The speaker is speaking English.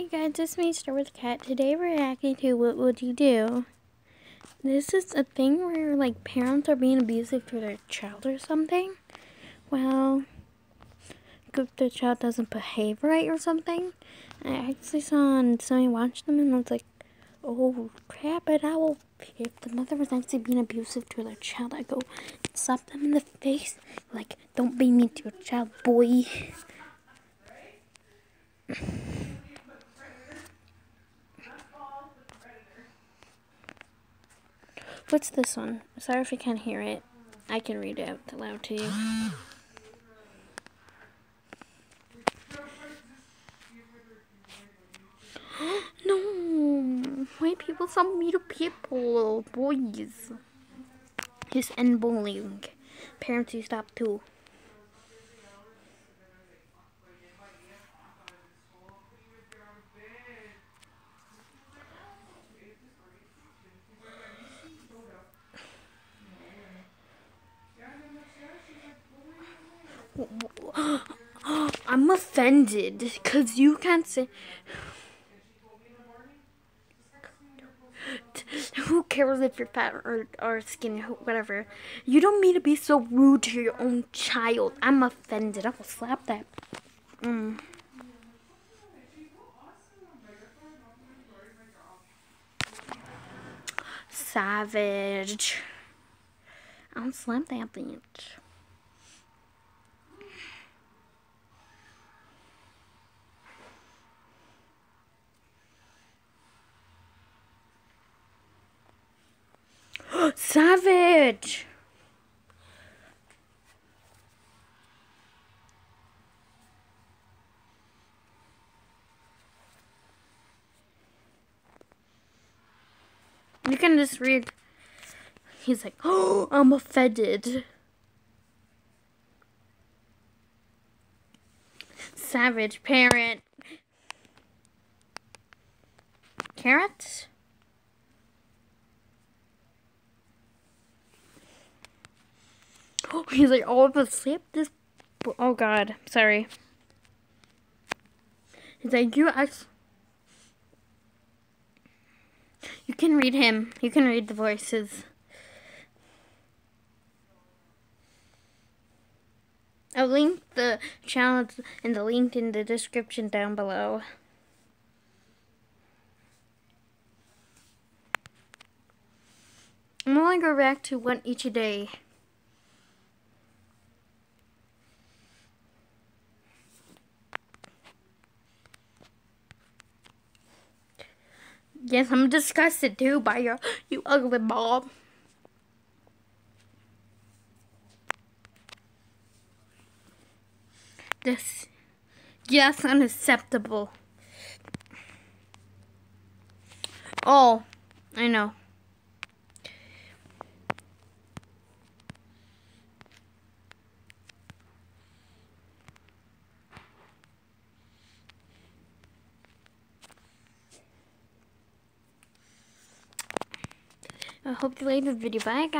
Hey guys, it's me, Star with Cat. Today we're reacting to What Would You Do? This is a thing where like parents are being abusive to their child or something. Well, if the child doesn't behave right or something. I actually saw somebody watch them and I was like, oh crap, but I will, if the mother was actually being abusive to their child, I go slap them in the face. Like, don't be mean to your child, boy. What's this one? Sorry if you can't hear it. I can read it out loud to you. no! Why people some mean people, boys? Just end bullying. Parents, you stop too. I'm offended because you can't say. Who cares if you're fat or, or skinny, whatever. You don't mean to be so rude to your own child. I'm offended. I will slap that. Mm. Savage. I'll slap that bitch. Savage! You can just read. He's like, oh, I'm offended. Savage parent. Carrots? He's like, oh, but sleep this. Oh God, sorry. He's like, you actually. You can read him. You can read the voices. I'll link the channel and the link in the description down below. I'm only go back to one each a day. Yes, I'm disgusted too by your you ugly mom. This, yes, unacceptable. Oh, I know. I hope you liked the video. Bye, guys.